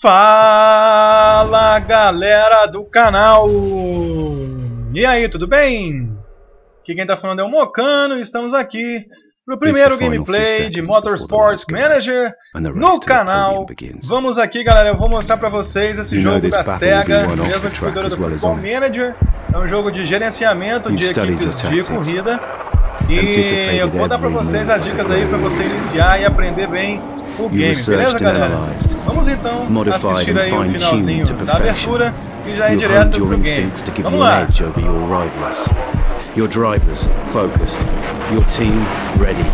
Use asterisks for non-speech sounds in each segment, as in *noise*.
Fala galera do canal! E aí, tudo bem? Aqui quem tá falando é o Mocano e estamos aqui no primeiro gameplay de Motorsports Manager no canal. Vamos aqui galera, eu vou mostrar pra vocês esse jogo da SEGA, mesma distribuidora do Football Manager. É um jogo de gerenciamento de equipes de corrida. E eu vou dar pra vocês as dicas aí pra você iniciar e aprender bem o game, beleza galera? Vamos então assistir aí o finalzinho da abertura e já ir direto pro game. Vamos lá! Your drivers focused, your team ready.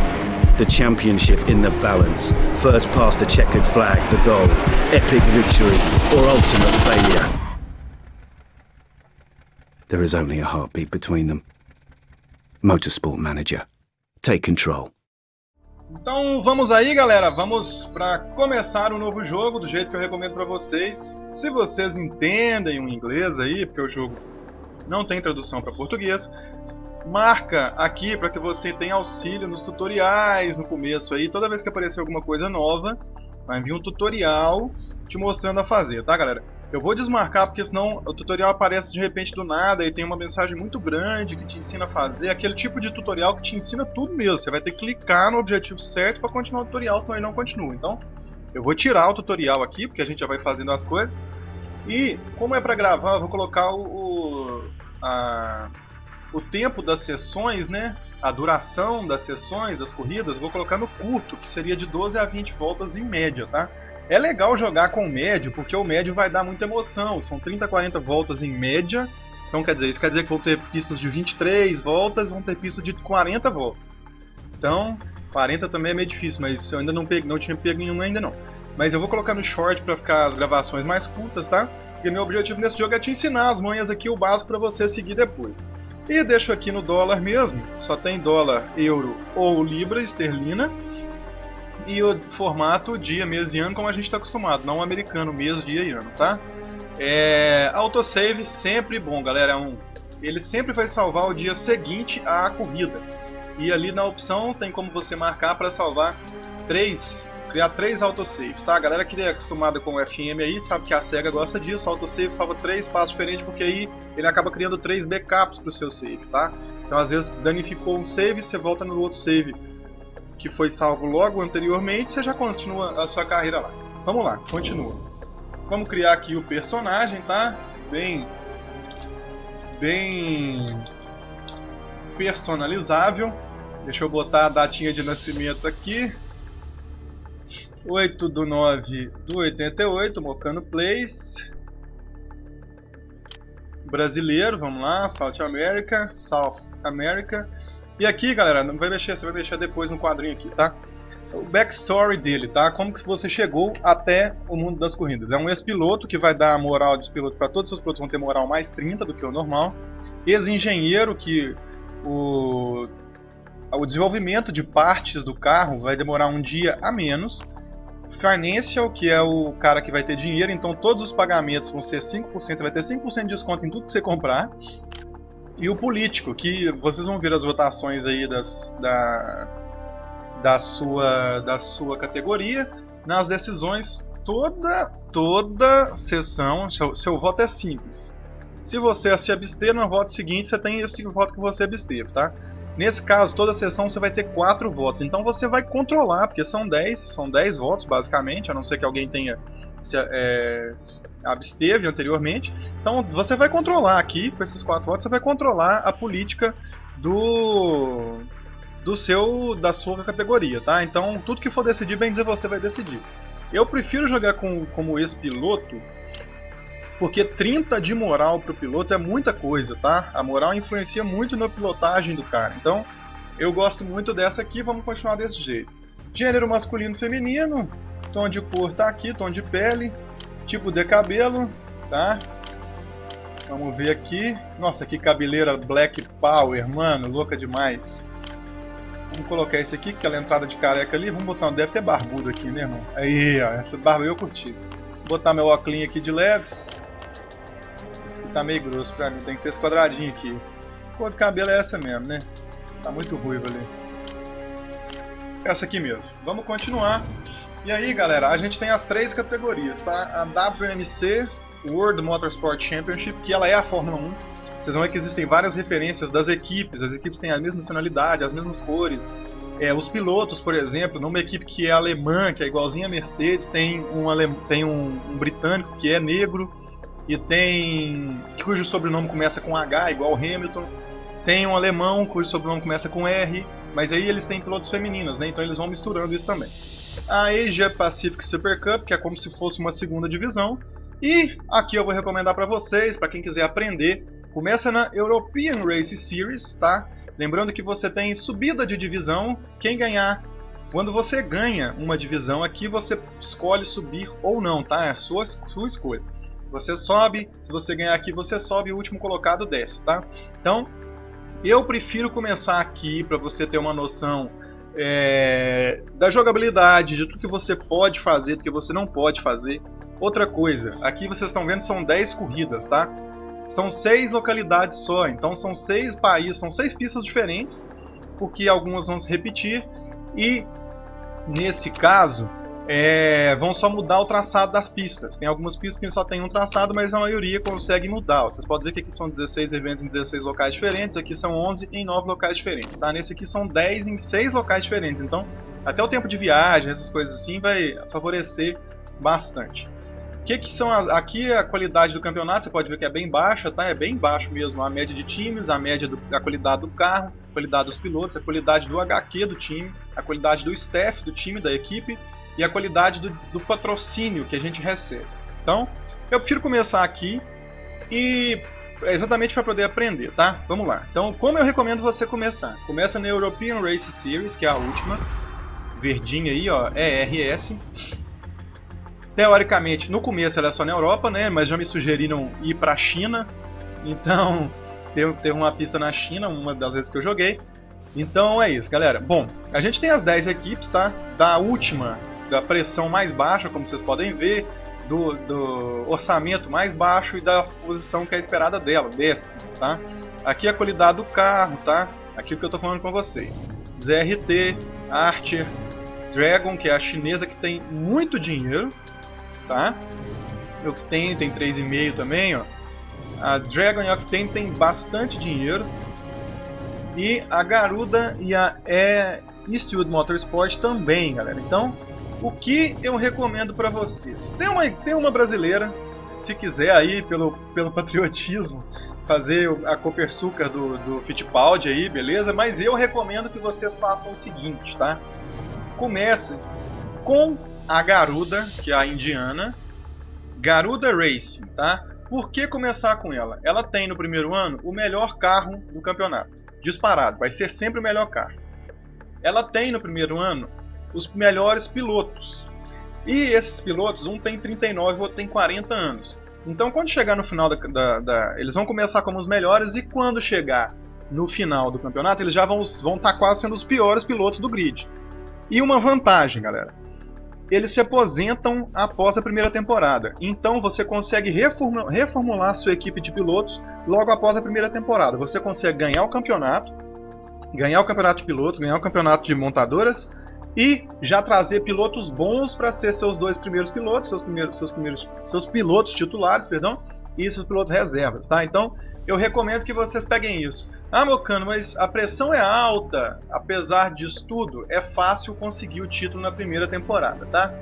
The championship in the balance. First past the checkered flag, the goal. Epic victory or ultimate failure. There is only a heartbeat between them. Motorsport Manager. Take control. Então vamos aí, galera. Vamos para começar um novo jogo do jeito que eu recomendo para vocês. Se vocês entendem o inglês aí, porque o jogo não tem tradução para português, marca aqui para que você tenha auxílio nos tutoriais no começo aí. Toda vez que aparecer alguma coisa nova, vai vir um tutorial te mostrando a fazer, tá, galera? Eu vou desmarcar porque senão o tutorial aparece de repente do nada e tem uma mensagem muito grande que te ensina a fazer aquele tipo de tutorial que te ensina tudo mesmo. Você vai ter que clicar no objetivo certo para continuar o tutorial, senão ele não continua. Então, eu vou tirar o tutorial aqui porque a gente já vai fazendo as coisas. E como é para gravar, eu vou colocar o, a, o tempo das sessões, né? A duração das sessões, das corridas, vou colocar no curto, que seria de 12 a 20 voltas em média, tá? É legal jogar com o médio, porque o médio vai dar muita emoção. São 30, 40 voltas em média. Então quer dizer, isso quer dizer que vão ter pistas de 23 voltas, vão ter pistas de 40 voltas. Então, 40 também é meio difícil, mas eu ainda não, peguei, não tinha pego nenhum ainda não. Mas eu vou colocar no short para ficar as gravações mais curtas, tá? Porque meu objetivo nesse jogo é te ensinar as manhas aqui, o básico para você seguir depois. E deixo aqui no dólar mesmo, só tem dólar, euro ou libra esterlina e o formato dia, mês e ano como a gente está acostumado, não americano, mês, dia e ano, tá? É, autosave sempre bom, galera. É um, ele sempre vai salvar o dia seguinte à corrida. E ali na opção tem como você marcar para salvar três, criar três autosaves, tá? A galera que é acostumada com o FM aí sabe que a SEGA gosta disso. O autosave salva três passos diferentes porque aí ele acaba criando três backups para o seu save, tá? Então às vezes danificou um save, você volta no outro save que foi salvo logo anteriormente, você já continua a sua carreira lá. Vamos lá, continua. Vamos criar aqui o personagem, tá? Bem, bem personalizável. Deixa eu botar a datinha de nascimento aqui. 8 do 9 do 88, Mocano Place. Brasileiro, vamos lá, South America, South America. E aqui, galera, não vai mexer, você vai deixar depois no quadrinho aqui, tá? O backstory dele, tá? Como que você chegou até o mundo das corridas. É um ex-piloto que vai dar a moral de piloto para todos os seus pilotos vão ter moral mais 30 do que o normal. Ex-engenheiro que o o desenvolvimento de partes do carro vai demorar um dia a menos. Financial, que é o cara que vai ter dinheiro, então todos os pagamentos vão ser 5%, você vai ter 5% de desconto em tudo que você comprar e o político, que vocês vão ver as votações aí das, da, da, sua, da sua categoria nas decisões. Toda, toda sessão, seu, seu voto é simples. Se você se abster no voto seguinte, você tem esse voto que você absteve, tá? Nesse caso, toda sessão você vai ter quatro votos. Então você vai controlar, porque são 10, são 10 votos basicamente, a não ser que alguém tenha se é, absteve anteriormente. Então você vai controlar aqui, com esses quatro votos, você vai controlar a política do do seu da sua categoria, tá? Então tudo que for decidir, bem dizer, você vai decidir. Eu prefiro jogar com, como ex-piloto porque 30 de moral pro piloto é muita coisa, tá? A moral influencia muito na pilotagem do cara. Então, eu gosto muito dessa aqui, vamos continuar desse jeito. Gênero masculino feminino, tom de cor tá aqui, tom de pele, tipo de cabelo, tá? Vamos ver aqui. Nossa, que cabeleira Black Power, mano, louca demais. Vamos colocar esse aqui, aquela entrada de careca ali. Vamos botar, deve ter barbudo aqui, né, irmão? Aí, ó, essa barba eu curti. Vou botar meu óculos aqui de leves. Esse aqui tá meio grosso pra mim, tem que ser esse quadradinho aqui. A cor do cabelo é essa mesmo, né? Tá muito ruivo ali. Essa aqui mesmo. Vamos continuar. E aí, galera, a gente tem as três categorias, tá? A WMC, World Motorsport Championship, que ela é a Fórmula 1. Vocês vão ver que existem várias referências das equipes, as equipes têm a mesma nacionalidade, as mesmas cores. É, os pilotos, por exemplo, numa equipe que é alemã, que é igualzinha a Mercedes, tem um, alem... tem um, um britânico que é negro e tem cujo sobrenome começa com H, igual Hamilton. Tem um alemão cujo sobrenome começa com R, mas aí eles têm pilotos femininas, né? Então eles vão misturando isso também. A Asia Pacific Super Cup, que é como se fosse uma segunda divisão. E aqui eu vou recomendar para vocês, para quem quiser aprender, começa na European Race Series, tá? Lembrando que você tem subida de divisão, quem ganhar quando você ganha uma divisão aqui, você escolhe subir ou não, tá? É a sua, sua escolha. Você sobe, se você ganhar aqui, você sobe, o último colocado desce, tá? Então, eu prefiro começar aqui para você ter uma noção é, da jogabilidade, de tudo que você pode fazer, do que você não pode fazer. Outra coisa, aqui vocês estão vendo são 10 corridas, tá? São seis localidades só, então são seis países, são seis pistas diferentes, porque algumas vão se repetir e nesse caso é, vão só mudar o traçado das pistas. Tem algumas pistas que só tem um traçado, mas a maioria consegue mudar. Vocês podem ver que aqui são 16 eventos em 16 locais diferentes, aqui são 11 em 9 locais diferentes. Tá? Nesse aqui são 10 em 6 locais diferentes. Então, até o tempo de viagem, essas coisas assim, vai favorecer bastante. O que, que são as, aqui a qualidade do campeonato? Você pode ver que é bem baixa, tá? É bem baixo mesmo a média de times, a média da qualidade do carro, a qualidade dos pilotos, a qualidade do HQ do time, a qualidade do staff do time, da equipe e a qualidade do, do patrocínio que a gente recebe. Então, eu prefiro começar aqui e é exatamente para poder aprender, tá? Vamos lá. Então, como eu recomendo você começar? Começa na European Race Series, que é a última, verdinha aí, ó, ERS. Teoricamente, no começo ela é só na Europa, né? Mas já me sugeriram ir para a China. Então, *laughs* ter uma pista na China, uma das vezes que eu joguei. Então é isso, galera. Bom, a gente tem as 10 equipes, tá? Da última da pressão mais baixa, como vocês podem ver, do, do, orçamento mais baixo e da posição que é esperada dela, décimo, tá? Aqui a qualidade do carro, tá? Aqui o que eu estou falando com vocês. ZRT, Archer, Dragon, que é a chinesa que tem muito dinheiro, tá? O que tem, tem 3,5 também, ó. A Dragon e a Octane tem bastante dinheiro. E a Garuda e a Eastwood Motorsport também, galera. Então, o que eu recomendo para vocês? Tem uma, tem uma brasileira, se quiser aí, pelo, pelo patriotismo, fazer a Copersucar do, do Fittipaldi aí, beleza? Mas eu recomendo que vocês façam o seguinte, tá? Comece com a Garuda, que é a indiana, Garuda Racing, tá? Por que começar com ela? Ela tem no primeiro ano o melhor carro do campeonato, disparado, vai ser sempre o melhor carro. Ela tem no primeiro ano os melhores pilotos. E esses pilotos, um tem 39 e o outro tem 40 anos. Então, quando chegar no final da, da, da, Eles vão começar como os melhores, e quando chegar no final do campeonato, eles já vão estar vão tá quase sendo os piores pilotos do grid. E uma vantagem, galera. Eles se aposentam após a primeira temporada. Então você consegue reformular, reformular sua equipe de pilotos logo após a primeira temporada. Você consegue ganhar o campeonato, ganhar o campeonato de pilotos, ganhar o campeonato de montadoras e já trazer pilotos bons para ser seus dois primeiros pilotos, seus primeiros, seus primeiros, seus pilotos titulares, perdão, e seus pilotos reservas, tá? Então eu recomendo que vocês peguem isso. Ah, Mocano, mas a pressão é alta. Apesar disso tudo, é fácil conseguir o título na primeira temporada, tá?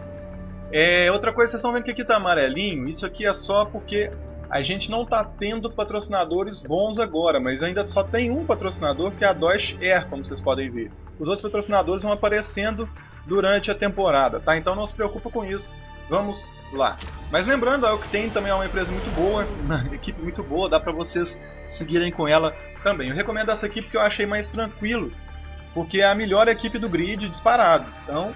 É, outra coisa, vocês estão vendo que aqui tá amarelinho? Isso aqui é só porque a gente não está tendo patrocinadores bons agora, mas ainda só tem um patrocinador que é a Deutsche Air, como vocês podem ver. Os outros patrocinadores vão aparecendo durante a temporada, tá? Então não se preocupa com isso. Vamos lá. Mas lembrando, a Octane também é uma empresa muito boa, *laughs* uma equipe muito boa, dá para vocês seguirem com ela também. Eu recomendo essa equipe que eu achei mais tranquilo, porque é a melhor equipe do grid disparado. Então,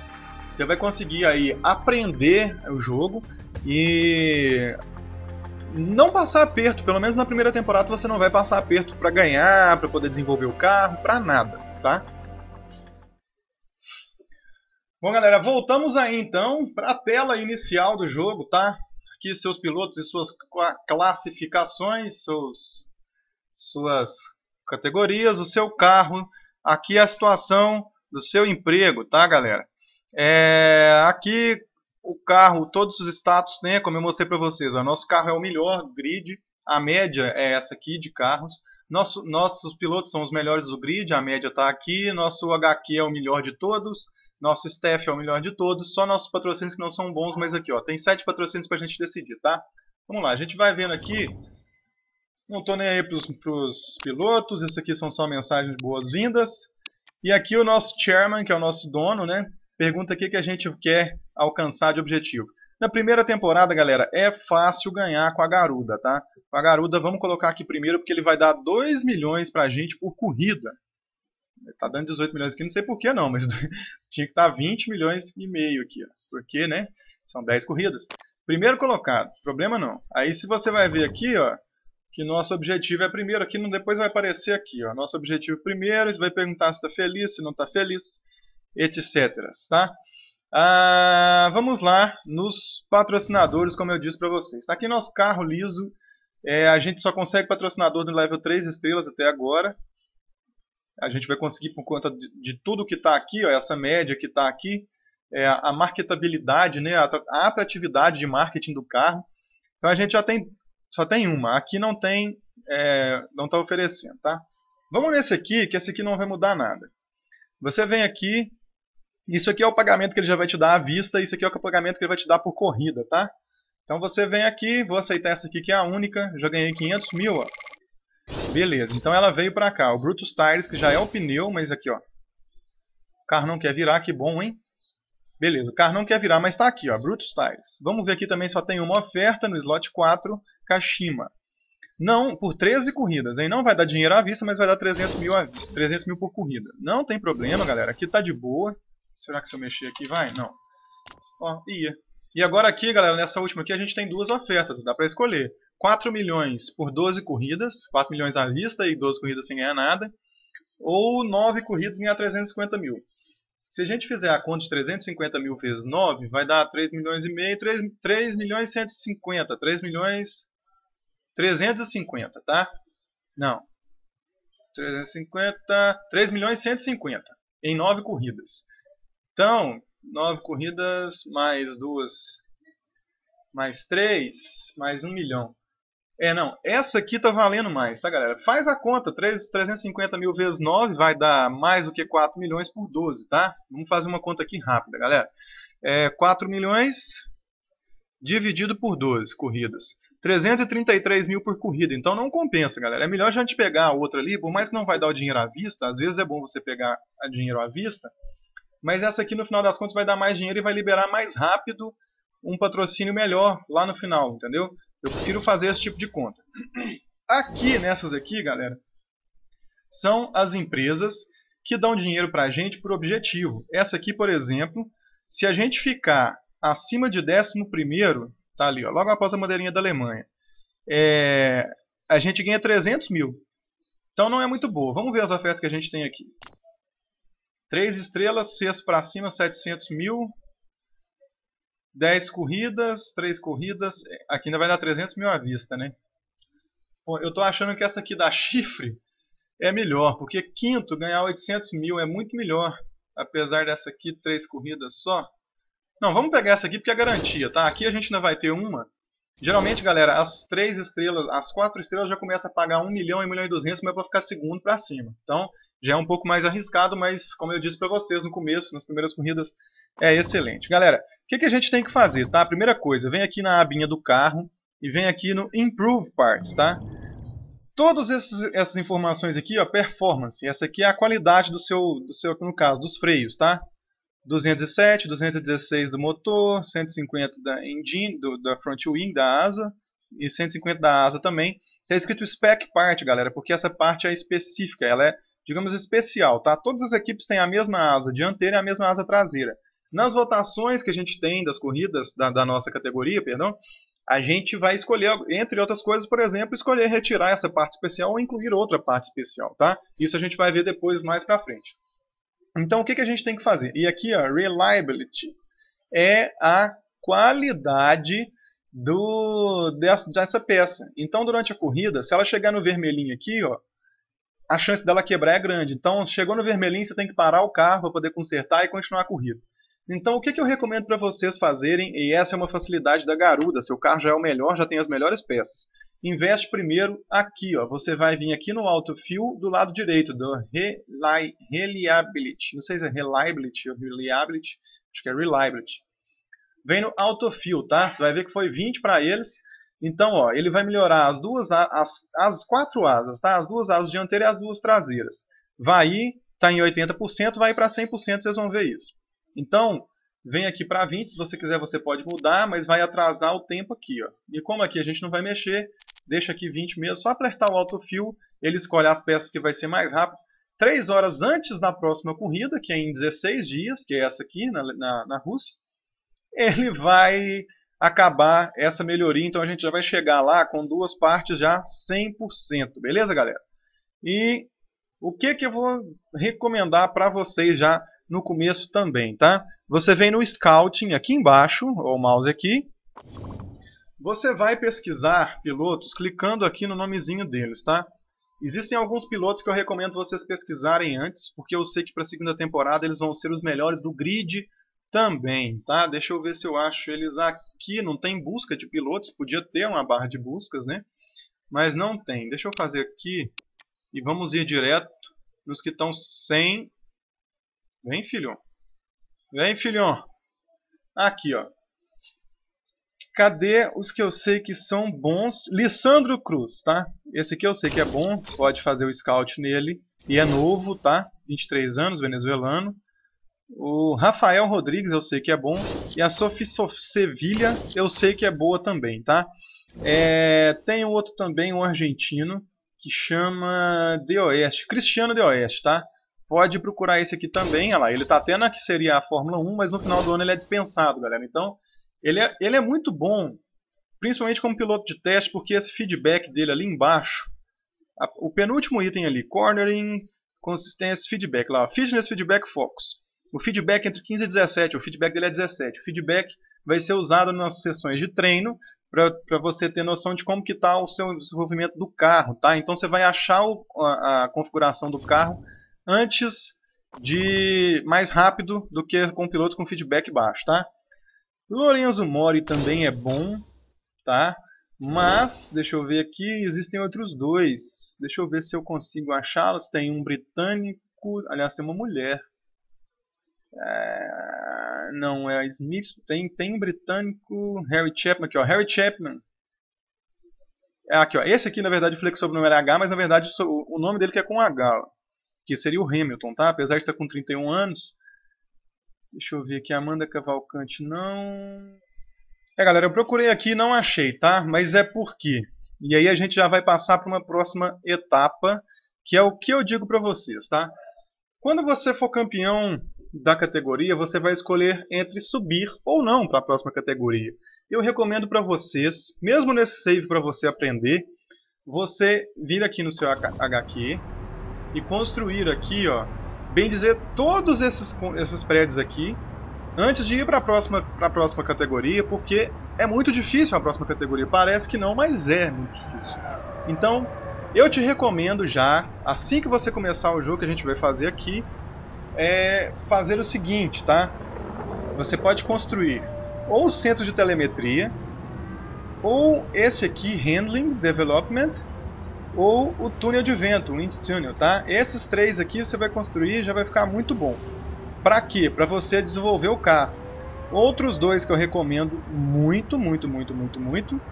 você vai conseguir aí aprender o jogo e não passar aperto, pelo menos na primeira temporada você não vai passar aperto para ganhar, para poder desenvolver o carro, para nada, tá? Bom, galera, voltamos aí então para a tela inicial do jogo, tá? Aqui seus pilotos e suas classificações, seus, suas categorias, o seu carro, aqui a situação do seu emprego, tá, galera? É, aqui o carro, todos os status, né, como eu mostrei para vocês, o nosso carro é o melhor grid, a média é essa aqui de carros. Nosso, nossos pilotos são os melhores do grid, a média está aqui. Nosso HQ é o melhor de todos. Nosso staff é o melhor de todos. Só nossos patrocínios que não são bons, mas aqui ó, tem sete patrocínios para a gente decidir, tá? Vamos lá, a gente vai vendo aqui. Não estou nem aí para os pilotos, isso aqui são só mensagens de boas-vindas. E aqui o nosso chairman, que é o nosso dono, né? Pergunta o que a gente quer alcançar de objetivo. Na primeira temporada, galera, é fácil ganhar com a Garuda, tá? Com a Garuda, vamos colocar aqui primeiro, porque ele vai dar 2 milhões pra gente por corrida. Tá dando 18 milhões aqui, não sei porquê não, mas *laughs* tinha que estar tá 20 milhões e meio aqui, ó. Porque, né? São 10 corridas. Primeiro colocado, problema não. Aí se você vai ver aqui, ó, que nosso objetivo é primeiro, aqui depois vai aparecer aqui, ó, nosso objetivo primeiro, você vai perguntar se está feliz, se não está feliz, etc, tá? Ah, vamos lá nos patrocinadores, como eu disse para vocês. Está aqui nosso carro liso. É, a gente só consegue patrocinador no level 3 estrelas até agora. A gente vai conseguir por conta de, de tudo que está aqui, ó, essa média que está aqui, é, a marketabilidade, né, a atratividade de marketing do carro. Então a gente já tem, só tem uma. Aqui não tem, é, não está oferecendo, tá? Vamos nesse aqui, que esse aqui não vai mudar nada. Você vem aqui, isso aqui é o pagamento que ele já vai te dar à vista, isso aqui é o pagamento que ele vai te dar por corrida, tá? Então você vem aqui, vou aceitar essa aqui que é a única, já ganhei 500 mil, ó. Beleza, então ela veio pra cá, o Brutus Tires, que já é o pneu, mas aqui, ó. O carro não quer virar, que bom, hein? Beleza, o carro não quer virar, mas está aqui, ó, Brutus Tires. Vamos ver aqui também, só tem uma oferta no slot 4, Kashima. Não, por 13 corridas, aí não vai dar dinheiro à vista, mas vai dar 300 mil, 300 mil por corrida. Não tem problema, galera, aqui tá de boa. Será que se eu mexer aqui vai? Não. Ó, ia. E agora aqui, galera, nessa última aqui a gente tem duas ofertas, dá para escolher. 4 milhões por 12 corridas, 4 milhões à vista e 12 corridas sem ganhar nada. Ou 9 corridas e ganhar 350 mil. Se a gente fizer a conta de 350 mil vezes 9, vai dar 3 milhões e meio, 3, 3 milhões e 150, 3 milhões 350, tá? Não. 350, 3 milhões e 150 em 9 corridas. Então, nove corridas, mais duas, mais três, mais um milhão. É, não, essa aqui tá valendo mais, tá, galera? Faz a conta, 3, 350 mil vezes 9 vai dar mais do que 4 milhões por 12, tá? Vamos fazer uma conta aqui rápida, galera. É 4 milhões dividido por 12 corridas. 333 mil por corrida, então não compensa, galera. É melhor a gente pegar a outra ali, por mais que não vai dar o dinheiro à vista, às vezes é bom você pegar o dinheiro à vista, mas essa aqui no final das contas vai dar mais dinheiro e vai liberar mais rápido um patrocínio melhor lá no final, entendeu? Eu prefiro fazer esse tipo de conta. Aqui nessas aqui, galera, são as empresas que dão dinheiro para a gente por objetivo. Essa aqui, por exemplo, se a gente ficar acima de 11 primeiro, tá ali, ó, logo após a bandeirinha da Alemanha, é, a gente ganha 300 mil. Então não é muito boa. Vamos ver as ofertas que a gente tem aqui. 3 estrelas, sexto para cima, 700 mil. 10 corridas, 3 corridas. Aqui ainda vai dar 300 mil à vista, né? Pô, eu tô achando que essa aqui da chifre é melhor, porque quinto ganhar 800 mil é muito melhor. Apesar dessa aqui, 3 corridas só. Não, vamos pegar essa aqui porque é garantia, tá? Aqui a gente ainda vai ter uma. Geralmente, galera, as 3 estrelas, as 4 estrelas já começa a pagar 1 milhão, 1 milhão e 200, mas para ficar segundo para cima. Então, já é um pouco mais arriscado, mas como eu disse para vocês no começo, nas primeiras corridas, é excelente. Galera, o que, que a gente tem que fazer? Tá? Primeira coisa, vem aqui na abinha do carro e vem aqui no Improve Parts, tá? Todas essas informações aqui, ó, performance, essa aqui é a qualidade do seu, do seu, no caso, dos freios, tá? 207, 216 do motor, 150 da engine, do, da front wing, da asa, e 150 da asa também. Está escrito spec part, galera, porque essa parte é específica, ela é digamos, especial, tá? Todas as equipes têm a mesma asa dianteira e a mesma asa traseira. Nas votações que a gente tem das corridas da, da nossa categoria, perdão, a gente vai escolher, entre outras coisas, por exemplo, escolher retirar essa parte especial ou incluir outra parte especial, tá? Isso a gente vai ver depois mais para frente. Então, o que, que a gente tem que fazer? E aqui, a reliability é a qualidade do, dessa, dessa peça. Então, durante a corrida, se ela chegar no vermelhinho aqui, ó, a chance dela quebrar é grande. Então, chegou no vermelhinho, você tem que parar o carro para poder consertar e continuar a corrida. Então, o que, que eu recomendo para vocês fazerem, e essa é uma facilidade da Garuda, seu carro já é o melhor, já tem as melhores peças. Investe primeiro aqui, ó. você vai vir aqui no Autofill do lado direito, do Reli Reliability, não sei se é Reliability ou Reliability, acho que é Reliability. Vem no Autofill, tá? Você vai ver que foi 20 para eles, então, ó, ele vai melhorar as duas as, as quatro asas, tá? As duas asas dianteiras e as duas traseiras. Vai ir, tá em 80%, vai para 100%, vocês vão ver isso. Então, vem aqui para 20, se você quiser você pode mudar, mas vai atrasar o tempo aqui. Ó. E como aqui a gente não vai mexer, deixa aqui 20 mesmo, só apertar o autofill, ele escolhe as peças que vai ser mais rápido. 3 horas antes da próxima corrida, que é em 16 dias, que é essa aqui na, na, na Rússia, ele vai acabar essa melhoria, então a gente já vai chegar lá com duas partes já 100%, beleza galera? E o que, que eu vou recomendar para vocês já no começo também, tá? Você vem no Scouting aqui embaixo, o mouse aqui. Você vai pesquisar pilotos clicando aqui no nomezinho deles, tá? Existem alguns pilotos que eu recomendo vocês pesquisarem antes, porque eu sei que para a segunda temporada eles vão ser os melhores do grid também, tá? Deixa eu ver se eu acho eles aqui. Não tem busca de pilotos, podia ter uma barra de buscas, né? Mas não tem. Deixa eu fazer aqui e vamos ir direto nos que estão sem Vem, filhão. Vem, filhão. Aqui, ó. Cadê os que eu sei que são bons? Lissandro Cruz, tá? Esse aqui eu sei que é bom, pode fazer o scout nele. E é novo, tá? 23 anos, venezuelano. O Rafael Rodrigues eu sei que é bom. E a Sophie Sevilha eu sei que é boa também, tá? É, tem outro também, um argentino, que chama De Oeste. Cristiano De Oeste, tá? pode procurar esse aqui também. Olha lá, ele até na que seria a Fórmula 1, mas no final do ano ele é dispensado, galera. Então, ele é, ele é muito bom, principalmente como piloto de teste, porque esse feedback dele ali embaixo, a, o penúltimo item ali, cornering, consistência, feedback, lá, fitness, feedback, focus. O feedback entre 15 e 17, o feedback dele é 17. O feedback vai ser usado nas sessões de treino para você ter noção de como que está o seu desenvolvimento do carro, tá? Então você vai achar o, a, a configuração do carro antes de mais rápido do que com piloto com feedback baixo, tá? Lorenzo Mori também é bom, tá? Mas, deixa eu ver aqui, existem outros dois. Deixa eu ver se eu consigo achá-los. Tem um britânico, aliás, tem uma mulher. É, não, é Smith. Tem, tem britânico, Harry Chapman aqui, ó. Harry Chapman. É aqui, ó. Esse aqui, na verdade, o número H, mas na verdade o nome dele que é com H, ó que seria o Hamilton, tá? Apesar de estar com 31 anos. Deixa eu ver aqui, Amanda Cavalcante não. É, galera, eu procurei aqui e não achei, tá? Mas é por quê? E aí a gente já vai passar para uma próxima etapa, que é o que eu digo para vocês, tá? Quando você for campeão da categoria, você vai escolher entre subir ou não para a próxima categoria. Eu recomendo para vocês, mesmo nesse save para você aprender, você vir aqui no seu HQ, e construir aqui, ó, bem dizer, todos esses, esses prédios aqui antes de ir para a próxima, próxima categoria, porque é muito difícil a próxima categoria. Parece que não, mas é muito difícil. Então, eu te recomendo já, assim que você começar o jogo que a gente vai fazer aqui, é fazer o seguinte, tá? Você pode construir ou o centro de telemetria, ou esse aqui, Handling Development, ou o túnel de vento, o Wind Tunnel, tá? Esses três aqui você vai construir e já vai ficar muito bom. Para quê? Para você desenvolver o carro. Outros dois que eu recomendo muito, muito, muito, muito, muito,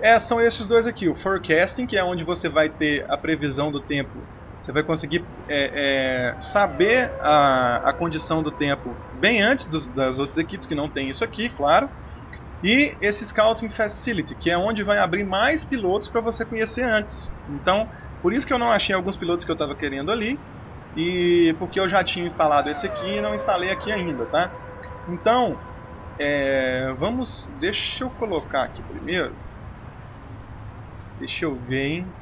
é, são esses dois aqui. O Forecasting, que é onde você vai ter a previsão do tempo. Você vai conseguir é, é, saber a, a condição do tempo bem antes dos, das outras equipes que não tem isso aqui, claro. E esse Scouting Facility, que é onde vai abrir mais pilotos para você conhecer antes. Então, por isso que eu não achei alguns pilotos que eu estava querendo ali, e porque eu já tinha instalado esse aqui e não instalei aqui ainda, tá? Então, é, vamos, deixa eu colocar aqui primeiro. Deixa eu ver, hein?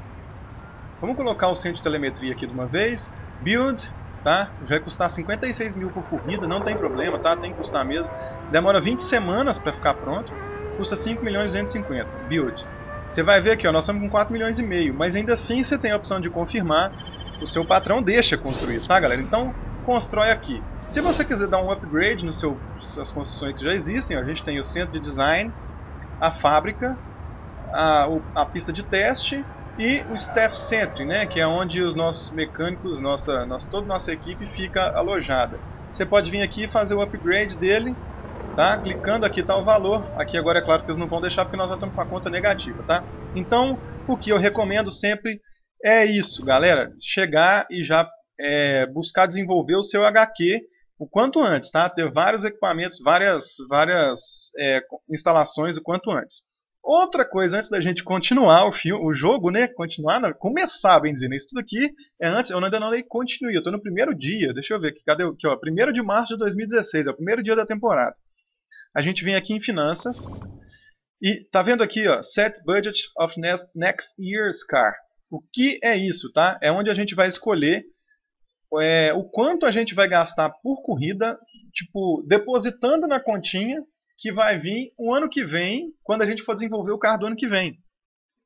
Vamos colocar o centro de telemetria aqui de uma vez. Build, tá? Vai custar 56 mil por corrida, não tem problema, tá? Tem que custar mesmo. Demora 20 semanas para ficar pronto, custa 5 milhões e 250, build. Você vai ver aqui, ó, nós estamos com 4 milhões e meio, mas ainda assim você tem a opção de confirmar, o seu patrão deixa construir, tá galera? Então, constrói aqui. Se você quiser dar um upgrade nas suas construções que já existem, a gente tem o centro de design, a fábrica, a, a pista de teste e o Staff Center, né, que é onde os nossos mecânicos, nossa, nossa, toda a nossa equipe fica alojada. Você pode vir aqui e fazer o upgrade dele, tá? Clicando aqui está o valor. Aqui agora é claro que eles não vão deixar porque nós já estamos com a conta negativa, tá? Então, o que eu recomendo sempre é isso, galera. Chegar e já é, buscar desenvolver o seu HQ o quanto antes, tá? Ter vários equipamentos, várias, várias é, instalações o quanto antes. Outra coisa, antes da gente continuar o filme, o jogo, né? Continuar, não, começar, bem dizendo. Isso tudo aqui é antes, eu ainda não dei continue. Eu estou no primeiro dia, deixa eu ver aqui, cadê? Aqui, ó, primeiro de março de 2016, é o primeiro dia da temporada. A gente vem aqui em finanças e tá vendo aqui, ó, set budget of next, next year's car. O que é isso, tá? É onde a gente vai escolher é, o quanto a gente vai gastar por corrida, tipo, depositando na continha que vai vir o ano que vem, quando a gente for desenvolver o carro do ano que vem.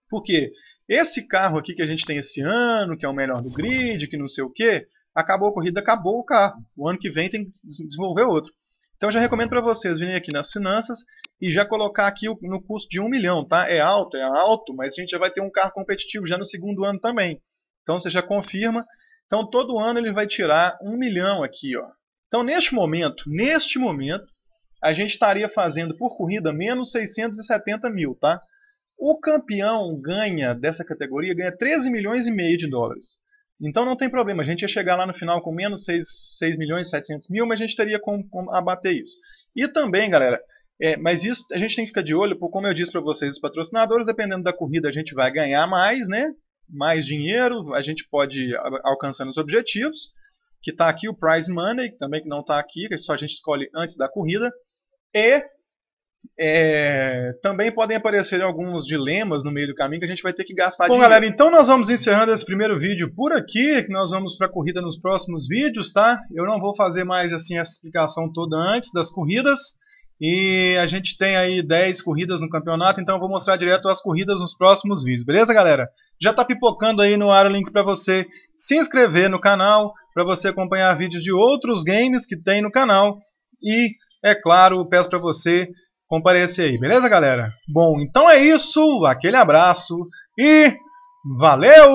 Porque esse carro aqui que a gente tem esse ano, que é o melhor do grid, que não sei o que, acabou a corrida, acabou o carro. O ano que vem tem que desenvolver outro. Então já recomendo para vocês virem aqui nas finanças e já colocar aqui no custo de um milhão, tá? É alto, é alto, mas a gente já vai ter um carro competitivo já no segundo ano também. Então você já confirma. Então todo ano ele vai tirar um milhão aqui, ó. Então neste momento, neste momento, a gente estaria fazendo por corrida menos 670 mil, tá? O campeão ganha dessa categoria ganha 13 milhões e meio de dólares. Então não tem problema, a gente ia chegar lá no final com menos 6, 6 milhões e 700 mil, mas a gente teria como, como abater isso. E também, galera, é, mas isso a gente tem que ficar de olho, porque como eu disse para vocês, os patrocinadores, dependendo da corrida, a gente vai ganhar mais, né? Mais dinheiro, a gente pode ir alcançando os objetivos, que está aqui o prize money, também que não está aqui, que só a gente escolhe antes da corrida. E é, também podem aparecer alguns dilemas no meio do caminho que a gente vai ter que gastar Bom, dinheiro. galera, então nós vamos encerrando esse primeiro vídeo por aqui, que nós vamos para a corrida nos próximos vídeos, tá? Eu não vou fazer mais assim essa explicação toda antes das corridas. E a gente tem aí 10 corridas no campeonato, então eu vou mostrar direto as corridas nos próximos vídeos, beleza, galera? Já tá pipocando aí no ar o link para você se inscrever no canal, para você acompanhar vídeos de outros games que tem no canal e é claro, peço para você comparecer aí, beleza, galera? Bom, então é isso, aquele abraço e valeu!